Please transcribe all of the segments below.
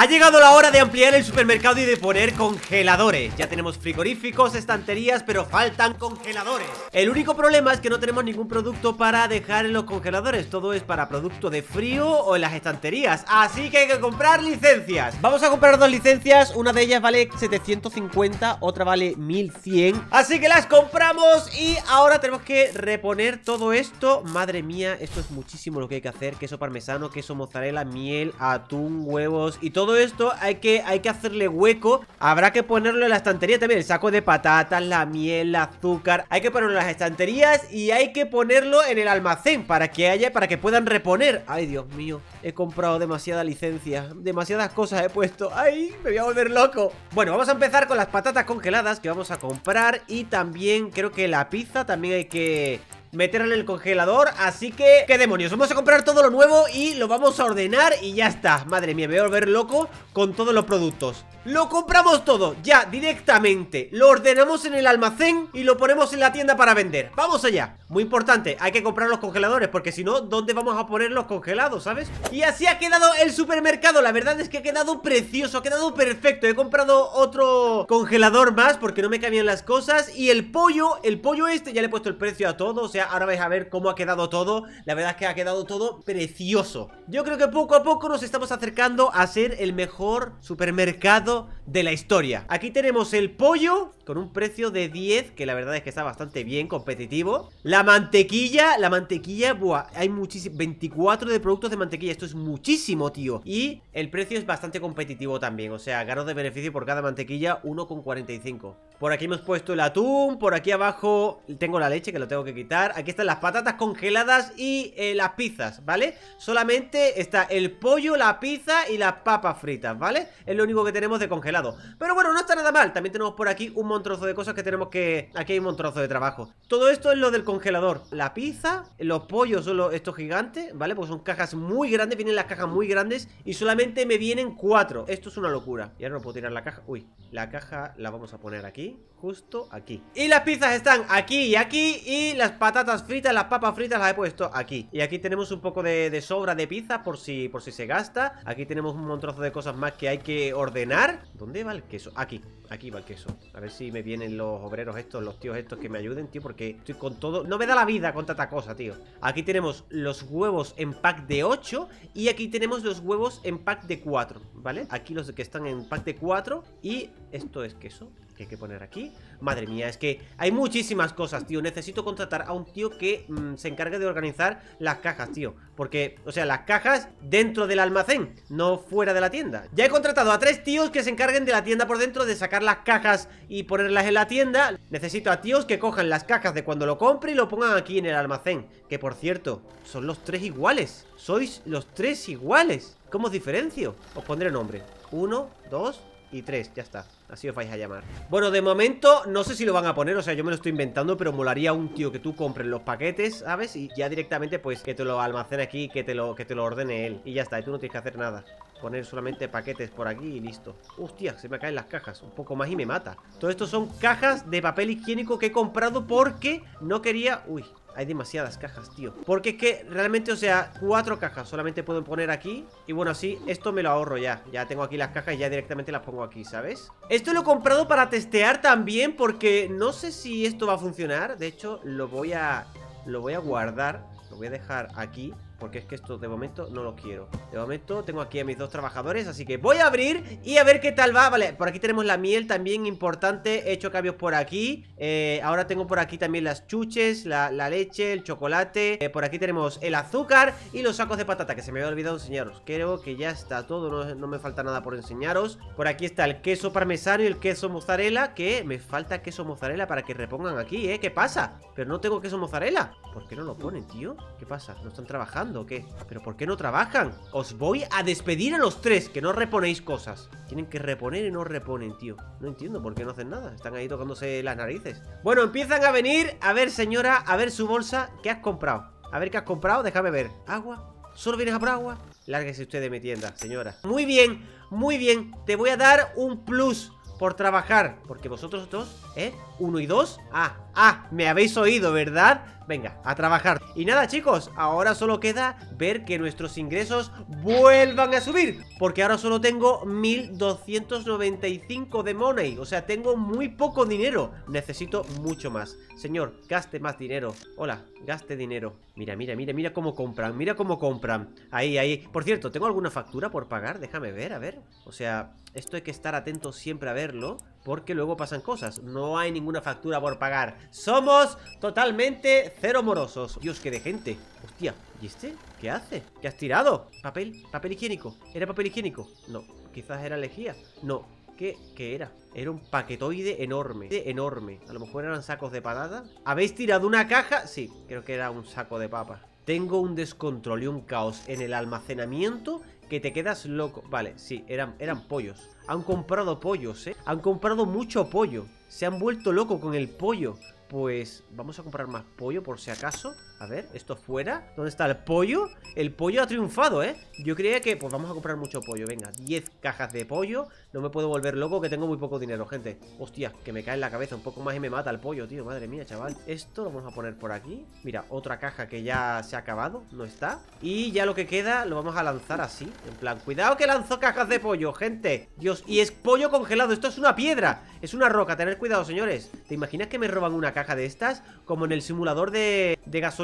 Ha llegado la hora de ampliar el supermercado y de poner congeladores. Ya tenemos frigoríficos, estanterías, pero faltan congeladores. El único problema es que no tenemos ningún producto para dejar en los congeladores. Todo es para producto de frío o en las estanterías. Así que hay que comprar licencias. Vamos a comprar dos licencias, una de ellas vale 750, otra vale 1100 Así que las compramos y ahora tenemos que reponer todo esto. Madre mía, esto es muchísimo lo que hay que hacer. Queso parmesano, queso mozzarella, miel, atún, huevos y todo todo esto hay que, hay que hacerle hueco. Habrá que ponerlo en la estantería también. El saco de patatas, la miel, el azúcar. Hay que ponerlo en las estanterías Y hay que ponerlo en el almacén Para que haya, para que puedan reponer. Ay, Dios mío, he comprado demasiada licencia Demasiadas cosas he puesto. Ay, me voy a volver loco. Bueno, vamos a empezar con las patatas congeladas Que vamos a comprar Y también creo que la pizza también hay que meterla en el congelador Así que, ¿qué demonios? Vamos a comprar todo lo nuevo y lo vamos a ordenar y ya está Madre mía, me voy a volver loco con todos los productos lo compramos todo, ya, directamente. Lo ordenamos en el almacén y lo ponemos en la tienda para vender. ¡Vamos allá! Muy importante, hay que comprar los congeladores Porque si no, ¿dónde vamos a poner los congelados, sabes? Y así ha quedado el supermercado. La verdad es que ha quedado precioso, ha quedado perfecto. He comprado otro congelador más Porque no me cambian las cosas. Y el pollo, el pollo este, ya le he puesto el precio a todo. O sea, ahora vais a ver cómo ha quedado todo. La verdad es que ha quedado todo precioso. Yo creo que poco a poco nos estamos acercando a ser el mejor supermercado de la historia. Aquí tenemos el pollo con un precio de 10 Que la verdad es que está bastante bien, competitivo. La mantequilla, la mantequilla, buah, hay muchísimo 24 de productos de mantequilla, esto es muchísimo, tío. Y el precio es bastante competitivo también O sea, gano de beneficio por cada mantequilla 1,45 Por aquí hemos puesto el atún Por aquí abajo tengo la leche que lo tengo que quitar. Aquí están las patatas congeladas y eh, las pizzas, ¿vale? Solamente está el pollo, la pizza y las papas fritas, ¿vale? Es lo único que tenemos de congelado. Pero bueno, no está nada mal. También tenemos por aquí un montrozo de cosas que tenemos que... Aquí hay un montrozo de trabajo. Todo esto es lo del congelador. La pizza, los pollos son los, estos gigantes ¿Vale? Pues son cajas muy grandes Vienen las cajas muy grandes Y solamente me vienen cuatro. Esto es una locura. Y ahora no puedo tirar la caja. Uy, la caja la vamos a poner aquí Justo aquí. Y las pizzas están aquí y aquí Y las patatas fritas, las papas fritas las he puesto aquí. Y aquí tenemos un poco de, sobra de pizza Por si, por si se gasta. Aquí tenemos un montrozo de cosas más que hay que ordenar ¿Dónde va el queso? Aquí, aquí va el queso. A ver si me vienen los obreros estos, los tíos estos que me ayuden, tío Porque estoy con todo... No me da la vida con tanta cosa, tío. Aquí tenemos los huevos en pack de 8 Y aquí tenemos los huevos en pack de 4, ¿vale? Aquí los que están en pack de 4 Y esto es queso que hay que poner aquí. Madre mía, es que hay muchísimas cosas, tío. Necesito contratar a un tío que mm, se encargue de organizar las cajas, tío. Porque, o sea, las cajas dentro del almacén No fuera de la tienda. Ya he contratado a tres tíos que se encarguen de la tienda por dentro De sacar las cajas y ponerlas en la tienda. Necesito a tíos que cojan las cajas de cuando lo compre Y lo pongan aquí en el almacén. Que, por cierto, son los tres iguales. Sois los tres iguales. ¿Cómo os diferencio? Os pondré nombre. Uno, dos y tres, ya está. Así os vais a llamar. Bueno, de momento no sé si lo van a poner O sea, yo me lo estoy inventando Pero molaría un tío que tú compres los paquetes, ¿sabes? Y ya directamente, pues, que te lo almacene aquí Que te lo, que te lo ordene él. Y ya está, y tú no tienes que hacer nada. Poner solamente paquetes por aquí y listo. Hostia, se me caen las cajas. Un poco más y me mata. Todo esto son cajas de papel higiénico que he comprado porque no quería... Uy, hay demasiadas cajas, tío. Porque es que realmente, o sea, cuatro cajas Solamente puedo poner aquí. Y bueno, así, esto me lo ahorro ya. Ya tengo aquí las cajas y ya directamente las pongo aquí, ¿sabes? Esto lo he comprado para testear también Porque no sé si esto va a funcionar. De hecho, lo voy a... Lo voy a guardar. Lo voy a dejar aquí porque es que esto de momento no lo quiero De momento tengo aquí a mis dos trabajadores Así que voy a abrir y a ver qué tal va Vale, por aquí tenemos la miel también importante He hecho cambios por aquí eh, Ahora tengo por aquí también las chuches La, leche, el chocolate eh, Por aquí tenemos el azúcar y los sacos de patata Que se me había olvidado enseñaros Creo que ya está todo, no, no me falta nada por enseñaros Por aquí está el queso parmesano y el queso mozzarella Que me falta queso mozzarella para que repongan aquí, ¿eh? ¿Qué pasa? Pero no tengo queso mozzarella ¿Por qué no lo ponen, tío? ¿Qué pasa? ¿No están trabajando? Qué? ¿Pero por qué no trabajan? Os voy a despedir a los tres, que no reponéis cosas Tienen que reponer y no reponen, tío No entiendo por qué no hacen nada Están ahí tocándose las narices Bueno, empiezan a venir A ver, señora, a ver su bolsa ¿Qué has comprado? A ver qué has comprado, déjame ver ¿Agua? ¿Solo vienes a por agua? Lárguese usted de mi tienda, señora Muy bien, muy bien Te voy a dar un plus por trabajar Porque vosotros dos, ¿eh? Uno y dos. Ah, ah, me habéis oído, ¿verdad? Venga, a trabajar. Y nada chicos, ahora solo queda ver que nuestros ingresos vuelvan a subir Porque ahora solo tengo 1295 de money. O sea, tengo muy poco dinero. Necesito mucho más. Señor, gaste más dinero. Hola, gaste dinero. Mira, mira, mira, mira cómo compran Mira cómo compran. Ahí, ahí. Por cierto, ¿tengo alguna factura por pagar? Déjame ver, a ver. O sea, esto hay que estar atento siempre a verlo porque luego pasan cosas. No hay ninguna factura por pagar. Somos totalmente cero morosos. Dios, qué de gente. Hostia, ¿y este? ¿Qué hace? ¿Qué has tirado? Papel, papel higiénico. ¿Era papel higiénico? No, quizás era lejía. No, ¿Qué, ¿Qué, era? Era un paquetoide enorme Enorme A lo mejor eran sacos de patata ¿Habéis tirado una caja? Sí, creo que era un saco de papas Tengo un descontrol y un caos en el almacenamiento Que te quedas loco Vale, sí, eran, eran pollos han comprado pollos, ¿eh? Han comprado mucho pollo. Se han vuelto loco con el pollo. Pues vamos a comprar más pollo por si acaso A ver, esto fuera. ¿Dónde está el pollo? El pollo ha triunfado, ¿eh? Yo creía que, pues vamos a comprar mucho pollo. Venga, 10 cajas de pollo. No me puedo volver loco que tengo muy poco dinero, gente. Hostia, que me cae en la cabeza un poco más y me mata el pollo, tío. Madre mía, chaval. Esto lo vamos a poner por aquí. Mira, otra caja que ya se ha acabado. No está. Y ya lo que queda lo vamos a lanzar así. En plan, cuidado que lanzó cajas de pollo, gente. Dios, y es pollo congelado. Esto es una piedra. Es una roca, tener cuidado, señores. ¿Te imaginas que me roban una caja de estas Como en el simulador de,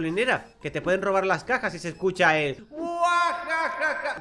gasolinera Que te pueden robar las cajas y se escucha el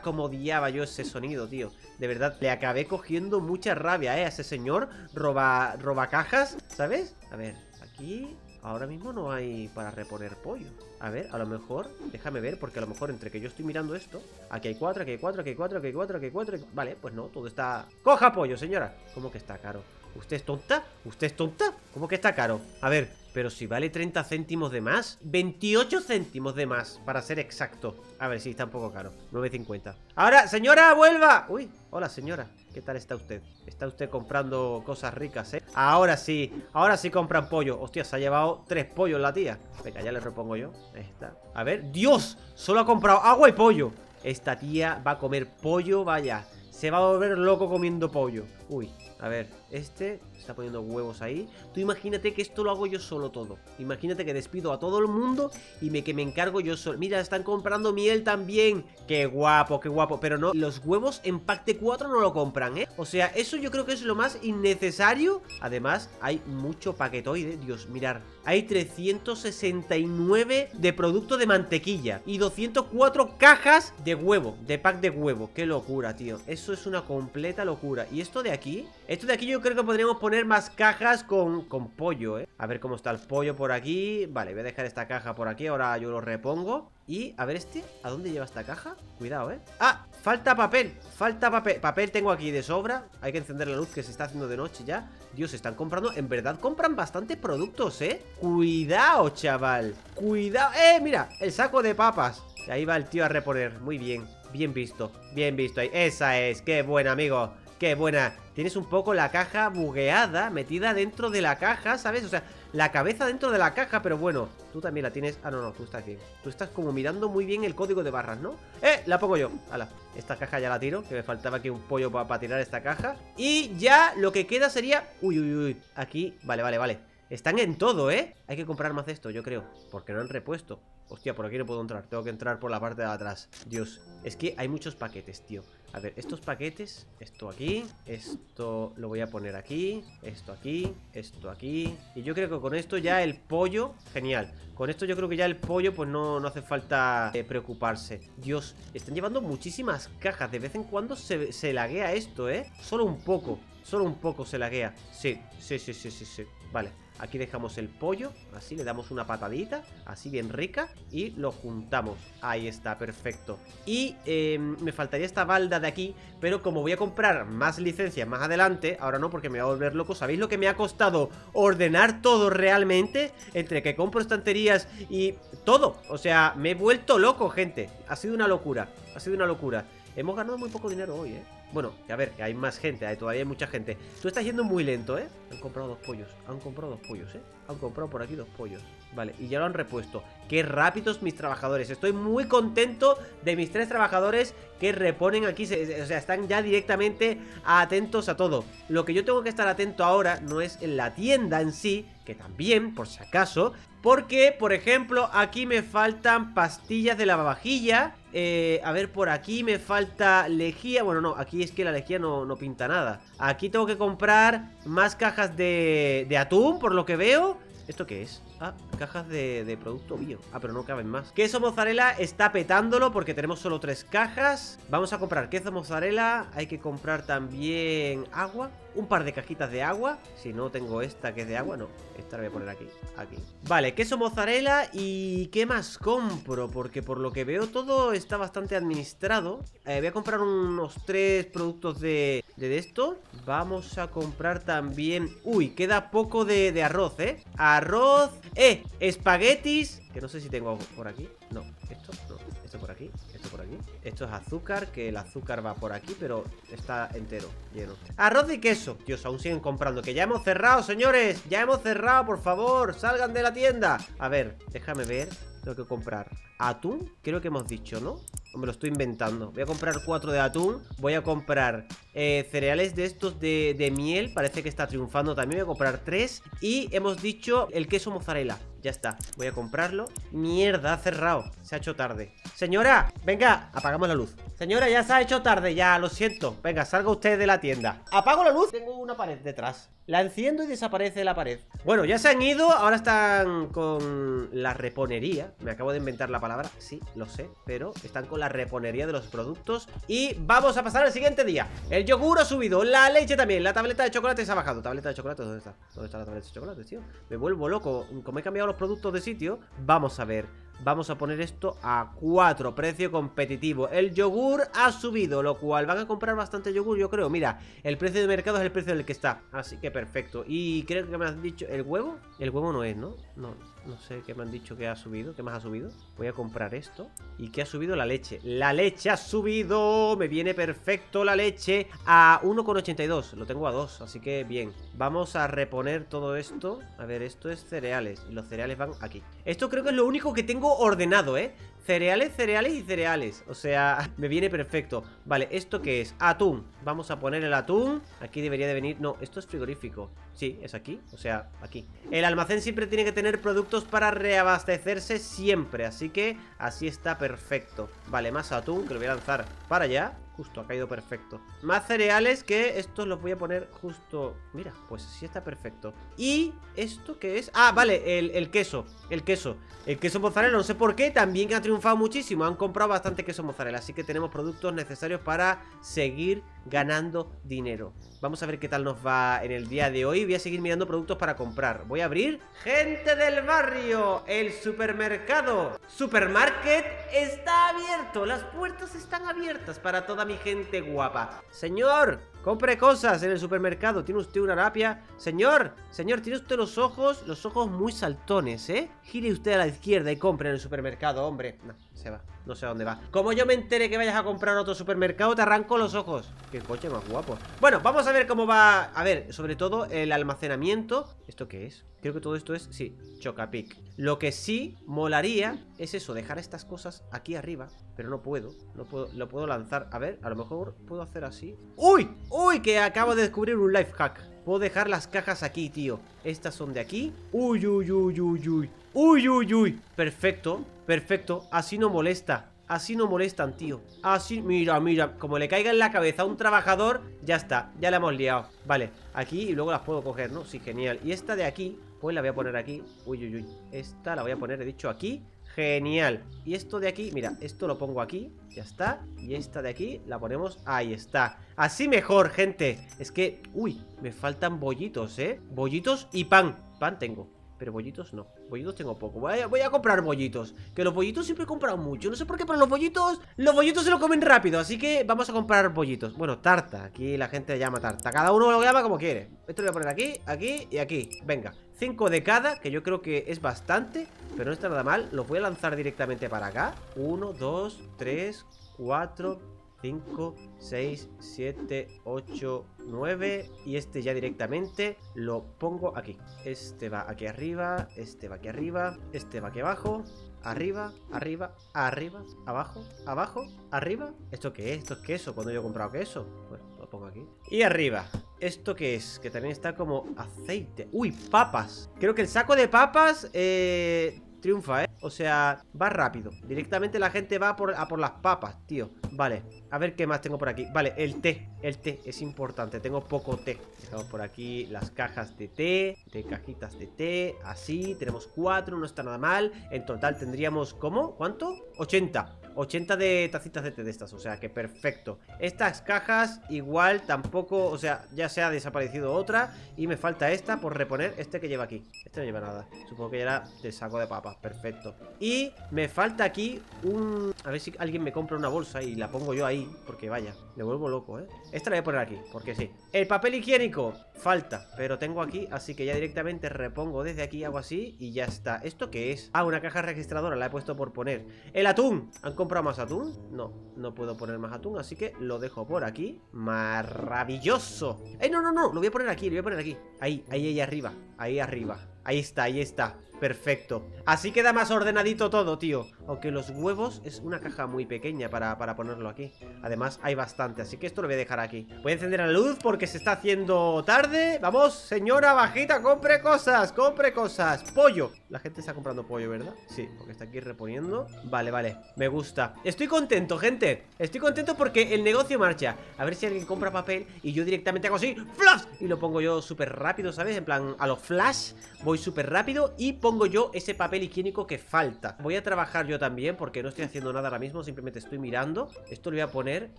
Como odiaba yo ese sonido, tío De verdad, le acabé cogiendo mucha rabia, eh A ese señor roba, roba cajas, ¿sabes? A ver, aquí Ahora mismo no hay para reponer pollo A ver, a lo mejor, déjame ver Porque a lo mejor entre que yo estoy mirando esto Aquí hay cuatro, aquí hay cuatro, aquí hay cuatro, aquí hay cuatro, aquí hay cuatro Vale, pues no, todo está... ¡Coja pollo, señora! ¿Cómo que está caro? ¿Usted es tonta? ¿Usted es tonta? ¿Cómo que está caro? A ver, pero si vale 30 céntimos de más 28 céntimos de más, para ser exacto A ver, sí, está un poco caro 9.50 Ahora, señora, vuelva Uy, hola señora ¿Qué tal está usted? Está usted comprando cosas ricas, ¿eh? Ahora sí, ahora sí compran pollo Hostia, se ha llevado tres pollos la tía Venga, ya le repongo yo Ahí está A ver, ¡Dios! Solo ha comprado agua y pollo Esta tía va a comer pollo, vaya Se va a volver loco comiendo pollo Uy, a ver, este está poniendo huevos ahí. Tú imagínate que esto lo hago yo solo todo. Imagínate que despido a todo el mundo y me, que me encargo yo solo. Mira, están comprando miel también. Qué guapo, qué guapo. Pero no, los huevos en pack de 4 no lo compran, ¿eh? O sea, eso yo creo que es lo más innecesario. Además, hay mucho paquetoide. Dios, mirar. Hay 369 de producto de mantequilla y 204 cajas de huevo, de pack de huevo. Qué locura, tío. Eso es una completa locura. Y esto de aquí, esto de aquí yo creo que podríamos poner más cajas con, con pollo, ¿eh? A ver cómo está el pollo por aquí Vale, voy a dejar esta caja por aquí Ahora yo lo repongo Y, a ver este, ¿a dónde lleva esta caja? Cuidado, ¿eh? ¡Ah! Falta papel, falta papel Papel tengo aquí de sobra Hay que encender la luz que se está haciendo de noche ya Dios, están comprando, en verdad compran bastantes productos, ¿eh? Cuidado, chaval Cuidado, ¡eh! Mira, el saco de papas y Ahí va el tío a reponer, muy bien Bien visto, bien visto ahí Esa es, qué buen amigo Qué buena. Tienes un poco la caja bugueada, metida dentro de la caja, ¿sabes? O sea, la cabeza dentro de la caja, pero bueno, tú también la tienes... Ah, no, no, tú estás bien. Tú estás como mirando muy bien el código de barras, ¿no? ¡Eh! La pongo yo. Hala, esta caja ya la tiro, que me faltaba aquí un pollo para tirar esta caja. Y ya lo que queda sería... Uy, uy, uy. Aquí... Vale, vale, vale. Están en todo, ¿eh? Hay que comprar más esto, yo creo Porque no han repuesto. Hostia, por aquí no puedo entrar Tengo que entrar por la parte de atrás. Dios, es que hay muchos paquetes, tío. A ver, estos paquetes Esto aquí Esto lo voy a poner aquí Esto aquí Esto aquí. Y yo creo que con esto ya el pollo Genial. Con esto yo creo que ya el pollo Pues no, no hace falta eh, preocuparse. Dios, están llevando muchísimas cajas De vez en cuando se, se laguea esto, ¿eh? Solo un poco Solo un poco se laguea. Sí, sí, sí, sí, sí, sí. Vale Aquí dejamos el pollo, así le damos una patadita, así bien rica, y lo juntamos. Ahí está, perfecto. Y eh, me faltaría esta balda de aquí, pero como voy a comprar más licencias más adelante, ahora no porque me va a volver loco, ¿sabéis lo que me ha costado ordenar todo realmente? Entre que compro estanterías y todo. O sea, me he vuelto loco, gente. Ha sido una locura, ha sido una locura. Hemos ganado muy poco dinero hoy, ¿eh? Bueno, a ver, que hay más gente, hay, todavía mucha gente Tú estás yendo muy lento, ¿eh? Han comprado dos pollos, han comprado dos pollos, ¿eh? Han comprado por aquí dos pollos Vale, y ya lo han repuesto Qué rápidos mis trabajadores Estoy muy contento de mis tres trabajadores Que reponen aquí, o sea, están ya directamente atentos a todo Lo que yo tengo que estar atento ahora No es en la tienda en sí Que también, por si acaso porque, por ejemplo, aquí me faltan pastillas de lavavajilla eh, A ver, por aquí me falta lejía Bueno, no, aquí es que la lejía no, no pinta nada Aquí tengo que comprar más cajas de, de atún, por lo que veo ¿Esto qué es? Ah, cajas de, producto bio. Ah, pero no caben más. Queso mozzarella está petándolo porque tenemos solo tres cajas. Vamos a comprar queso mozzarella Hay que comprar también agua Un par de cajitas de agua. Si no tengo esta que es de agua, no Esta la voy a poner aquí, aquí. Vale, queso mozzarella y ¿qué más compro? Porque por lo que veo todo está bastante administrado. Eh, Voy a comprar unos tres productos de, de, esto. Vamos a comprar también Uy, queda poco de, de arroz, ¿eh? Arroz ¡Eh! Espaguetis Que no sé si tengo por aquí No, esto no Esto por aquí Esto por aquí Esto es azúcar Que el azúcar va por aquí Pero está entero Lleno Arroz y queso Dios, aún siguen comprando Que ya hemos cerrado, señores Ya hemos cerrado, por favor Salgan de la tienda A ver, déjame ver Tengo que comprar Atún Creo que hemos dicho, ¿no? Me lo estoy inventando. Voy a comprar cuatro de atún Voy a comprar eh, cereales de estos de, de, miel Parece que está triunfando también Voy a comprar tres Y hemos dicho el queso mozzarella Ya está, voy a comprarlo. Mierda, ha cerrado, se ha hecho tarde. Señora, venga, apagamos la luz. Señora, ya se ha hecho tarde, ya, lo siento. Venga, salga usted de la tienda. Apago la luz, tengo una pared detrás. La enciendo y desaparece la pared. Bueno, ya se han ido, ahora están con la reponería. Me acabo de inventar la palabra, sí, lo sé Pero están con la reponería de los productos. Y vamos a pasar al siguiente día. El yogur ha subido, la leche también La tableta de chocolate se ha bajado. Tableta de chocolate, ¿dónde está? ¿Dónde está la tableta de chocolate, tío? Me vuelvo loco Como he cambiado los productos de sitio Vamos a ver Vamos a poner esto a 4, precio competitivo El yogur ha subido, lo cual van a comprar bastante yogur, yo creo Mira, el precio de mercado es el precio del que está Así que perfecto Y creo que me has dicho, ¿el huevo? El huevo no es, ¿no? No, no sé qué me han dicho que ha subido ¿Qué más ha subido? Voy a comprar esto ¿Y qué ha subido? La leche La leche ha subido Me viene perfecto la leche A 1,82 Lo tengo a 2 Así que bien Vamos a reponer todo esto. A ver, esto es cereales. Y los cereales van aquí. Esto creo que es lo único que tengo ordenado, ¿eh? Cereales, cereales y cereales. O sea, me viene perfecto. Vale, ¿esto qué es? Atún. Vamos a poner el atún. Aquí debería de venir. No, esto es frigorífico. Sí, es aquí. O sea, aquí. El almacén siempre tiene que tener productos para reabastecerse siempre. Así que así está perfecto. Vale, más atún Que lo voy a lanzar para allá Justo, ha caído perfecto. Más cereales que estos los voy a poner justo. Mira, pues sí está perfecto. ¿Y esto qué es? Ah, vale, el, queso El queso. El queso mozzarella, no sé por qué También ha triunfado muchísimo. Han comprado bastante queso mozzarella Así que tenemos productos necesarios para seguir ganando dinero. Vamos a ver qué tal nos va en el día de hoy. Voy a seguir mirando productos para comprar. Voy a abrir Gente del barrio El supermercado. Supermarket está abierto. Las puertas están abiertas para toda mi gente guapa. Señor, compre cosas en el supermercado. ¿Tiene usted una rapia? Señor, señor, tiene usted los ojos Los ojos muy saltones, ¿eh? Gire usted a la izquierda y compre en el supermercado, hombre. No, se va, no sé a dónde va. Como yo me entere que vayas a comprar otro supermercado Te arranco los ojos. Qué coche más guapo. Bueno, vamos a ver cómo va A ver, sobre todo el almacenamiento. ¿Esto qué es? Creo que todo esto es, sí, Chocapic. Lo que sí molaría es eso, dejar estas cosas aquí arriba Pero no puedo, no puedo, lo puedo lanzar. A ver, a lo mejor puedo hacer así. ¡Uy! ¡Uy! Que acabo de descubrir un life hack. Puedo dejar las cajas aquí, tío. Estas son de aquí. ¡Uy, uy, uy, uy, uy! ¡Uy, uy, uy! Perfecto, perfecto Así no molesta Así no molestan, tío. Así, mira, mira Como le caiga en la cabeza a un trabajador Ya está, ya la hemos liado. Vale, aquí y luego las puedo coger, ¿no? Sí, genial. Y esta de aquí, pues la voy a poner aquí. Uy, uy, uy. Esta la voy a poner, he dicho, aquí. Genial. Y esto de aquí, mira, esto lo pongo aquí Ya está. Y esta de aquí la ponemos, ahí está. Así mejor, gente. Es que, uy, me faltan bollitos, ¿eh? Bollitos y pan. Pan tengo pero bollitos no, bollitos tengo poco. Voy a, comprar bollitos. Que los bollitos siempre he comprado mucho. No sé por qué, pero los bollitos Los bollitos se lo comen rápido. Así que vamos a comprar bollitos. Bueno, tarta, aquí la gente llama tarta. Cada uno lo llama como quiere. Esto lo voy a poner aquí, aquí y aquí. Venga, 5 de cada, que yo creo que es bastante Pero no está nada mal. Los voy a lanzar directamente para acá. 1, 2, 3, 4, 5, 6, 7, 8, 9 Y este ya directamente lo pongo aquí Este va aquí arriba, este va aquí arriba Este va aquí abajo Arriba, arriba, arriba, abajo, abajo, arriba ¿Esto qué es? ¿Esto es queso? cuando yo he comprado queso? Pues lo pongo aquí Y arriba ¿Esto qué es? Que también está como aceite Uy, papas Creo que el saco de papas eh, triunfa, ¿eh? O sea, va rápido. Directamente la gente va por, a por las papas, tío. Vale, a ver qué más tengo por aquí. Vale, el té, el té es importante. Tengo poco té. Dejamos por aquí las cajas de té De cajitas de té, así. Tenemos cuatro, no está nada mal. En total tendríamos, ¿cómo? ¿Cuánto? 80 80 de tacitas de té de estas, o sea que perfecto. Estas cajas igual tampoco, o sea, ya se ha desaparecido otra Y me falta esta por reponer este que lleva aquí. Este no lleva nada, supongo que ya era de saco de papas, perfecto. Y me falta aquí un... A ver si alguien me compra una bolsa y la pongo yo ahí Porque vaya, me vuelvo loco, ¿eh? Esta la voy a poner aquí, porque sí. El papel higiénico, falta, pero tengo aquí Así que ya directamente repongo desde aquí, hago así y ya está. ¿Esto qué es? Ah, una caja registradora, la he puesto por poner. El atún, han comprado más atún? No, no puedo poner más atún, así que lo dejo por aquí Maravilloso ¡Eh, no, no, no! Lo voy a poner aquí, lo voy a poner aquí Ahí, ahí, ahí arriba, ahí arriba Ahí está, ahí está. Perfecto. Así queda más ordenadito todo, tío. Aunque los huevos es una caja muy pequeña para, para, ponerlo aquí. Además hay bastante, así que esto lo voy a dejar aquí. Voy a encender la luz porque se está haciendo tarde. Vamos, señora bajita, compre cosas Compre cosas, pollo. La gente está comprando pollo, ¿verdad? Sí, porque está aquí reponiendo. Vale, vale, me gusta. Estoy contento, gente. Estoy contento porque el negocio marcha. A ver si alguien compra papel y yo directamente hago así ¡Flash! Y lo pongo yo súper rápido, ¿sabes? En plan, a los flash. Voy súper rápido y pongo yo ese papel higiénico que falta. Voy a trabajar yo también porque no estoy haciendo nada ahora mismo Simplemente estoy mirando. Esto lo voy a poner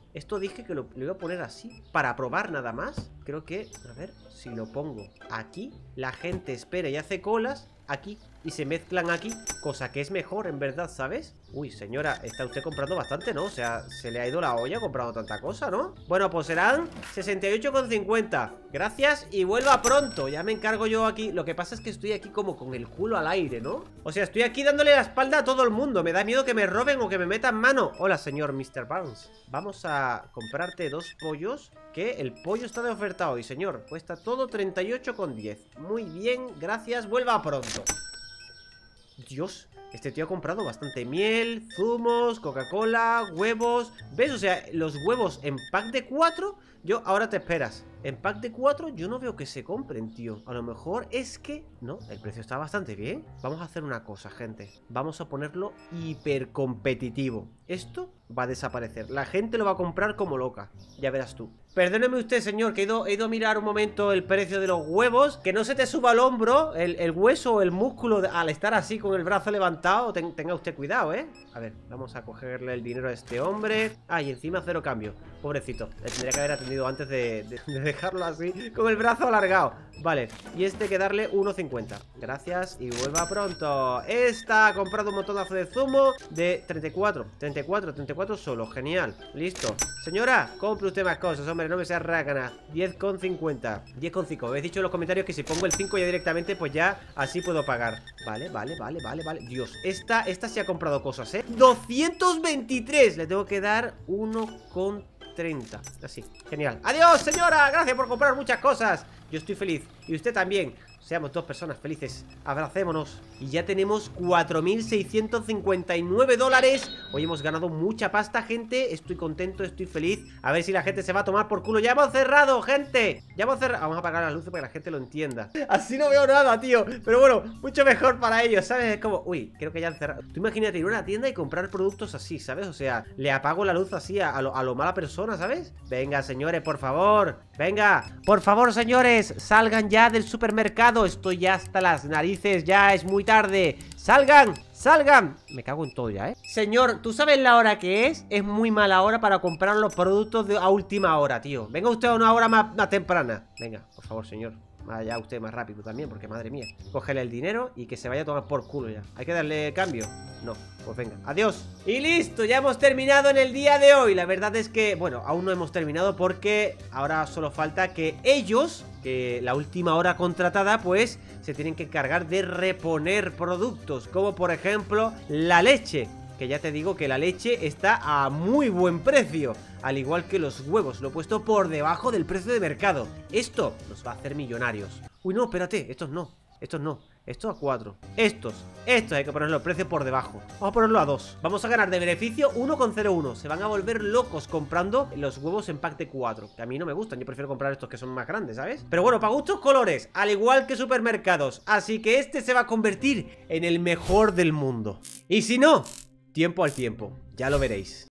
Esto dije que lo, lo voy a poner así Para probar nada más. Creo que, a ver, si lo pongo aquí La gente espera y hace colas aquí y se mezclan aquí Cosa que es mejor, en verdad, ¿sabes? Uy, señora, está usted comprando bastante, ¿no? O sea, se le ha ido la olla comprando tanta cosa, ¿no? Bueno, pues serán 68,50 Gracias y vuelva pronto Ya me encargo yo aquí Lo que pasa es que estoy aquí como con el culo al aire, ¿no? O sea, estoy aquí dándole la espalda a todo el mundo Me da miedo que me roben o que me metan mano Hola, señor Mr. Barnes Vamos a comprarte dos pollos Que el pollo está de oferta hoy, señor Cuesta todo 38,10 Muy bien, gracias, vuelva pronto Dios, este tío ha comprado bastante miel, zumos, Coca-Cola, huevos. ¿Ves? O sea, los huevos en pack de 4 Yo, ahora te esperas. En pack de 4 yo no veo que se compren, tío. A lo mejor es que... No, el precio está bastante bien. Vamos a hacer una cosa, gente. Vamos a ponerlo hiper competitivo Esto va a desaparecer. La gente lo va a comprar como loca. Ya verás tú. Perdóneme usted, señor, que he ido, he a mirar un momento el precio de los huevos. Que no se te suba al hombro el, el hueso o el músculo al estar así con el brazo levantado Tenga usted cuidado, ¿eh? A ver, vamos a cogerle el dinero a este hombre. Ah, y encima cero cambio. Pobrecito, le tendría que haber atendido antes de, de, de dejarlo así Con el brazo alargado. Vale, y este que darle 1.50 Gracias y vuelva pronto. Esta ha comprado un montonazo de zumo De 34, 34, 34 solo Genial, listo. Señora, compre usted más cosas, hombre, no me sea rácana. 10,50 10,5 Habéis dicho en los comentarios que si pongo el 5 ya directamente Pues ya así puedo pagar Vale, vale, vale, vale, vale. Dios, esta, esta sí ha comprado cosas, ¿eh? 223 Le tengo que dar 1,30 Así, genial. Adiós, señora, gracias por comprar muchas cosas. Yo estoy feliz, y usted también Seamos dos personas felices, abracémonos Y ya tenemos 4.659 dólares. Hoy hemos ganado mucha pasta, gente. Estoy contento, estoy feliz. A ver si la gente se va a tomar por culo. ¡Ya hemos cerrado, gente! Ya hemos cerrado Vamos a apagar las luces para que la gente lo entienda. Así no veo nada, tío. Pero bueno, mucho mejor para ellos, ¿sabes? Es como, uy, creo que ya han cerrado. Tú imagínate ir a una tienda y comprar productos así, ¿sabes? O sea, le apago la luz así a, lo, a lo mala persona, ¿sabes? Venga, señores, por favor. Venga, por favor, señores Salgan ya del supermercado Estoy ya hasta las narices, ya es muy tarde ¡Salgan! ¡Salgan! Me cago en todo ya, ¿eh? Señor, ¿tú sabes la hora que es? Es muy mala hora para comprar los productos de a última hora, tío Venga usted a una hora más, más temprana Venga, por favor, señor Vaya usted más rápido también, porque madre mía. Cógele el dinero y que se vaya a tomar por culo ya. ¿Hay que darle cambio? No, pues venga, adiós. Y listo, ya hemos terminado en el día de hoy. La verdad es que, bueno, aún no hemos terminado porque ahora solo falta que ellos que la última hora contratada pues se tienen que encargar de reponer productos como por ejemplo la leche Que ya te digo que la leche está a muy buen precio Al igual que los huevos, lo he puesto por debajo del precio de mercado. Esto nos va a hacer millonarios. Uy, no, espérate, estos no Estos no, estos a 4 Estos, estos hay que ponerlo el precio por debajo. Vamos a ponerlo a 2 Vamos a ganar de beneficio 1,01 Se van a volver locos comprando los huevos en pack de 4 Que a mí no me gustan, yo prefiero comprar estos que son más grandes, ¿sabes? Pero bueno, para gustos colores Al igual que supermercados. Así que este se va a convertir en el mejor del mundo. Y si no, tiempo al tiempo Ya lo veréis